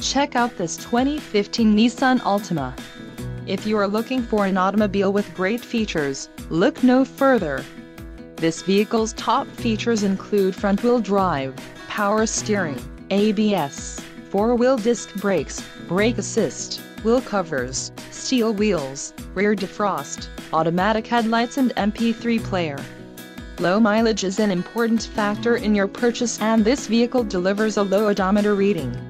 Check out this 2015 Nissan Altima. If you are looking for an automobile with great features, look no further. This vehicle's top features include front-wheel drive, power steering, ABS, four-wheel disc brakes, brake assist, wheel covers, steel wheels, rear defrost, automatic headlights and MP3 player. Low mileage is an important factor in your purchase and this vehicle delivers a low odometer reading.